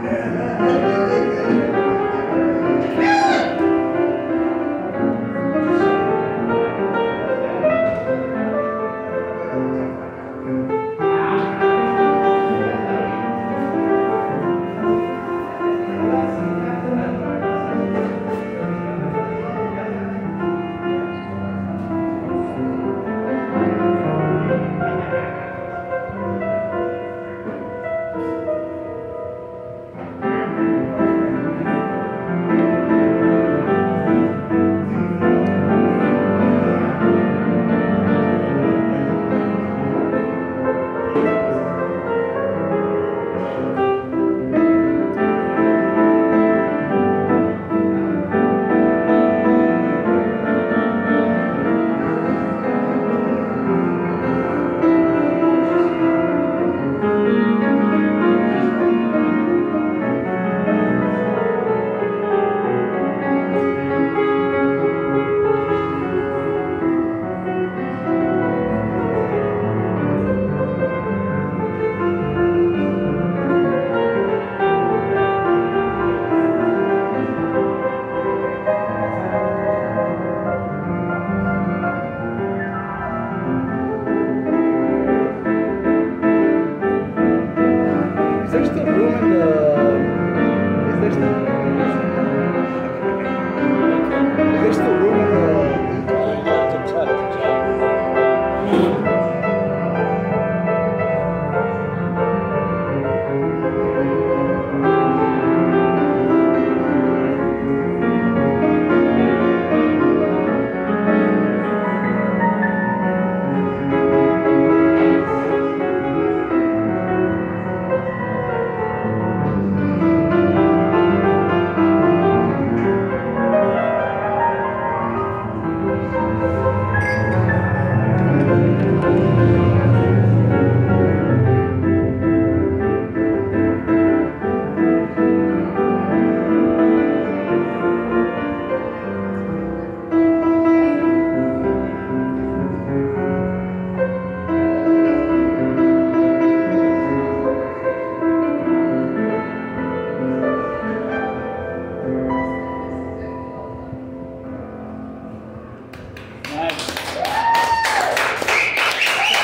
Amen. There still room in Música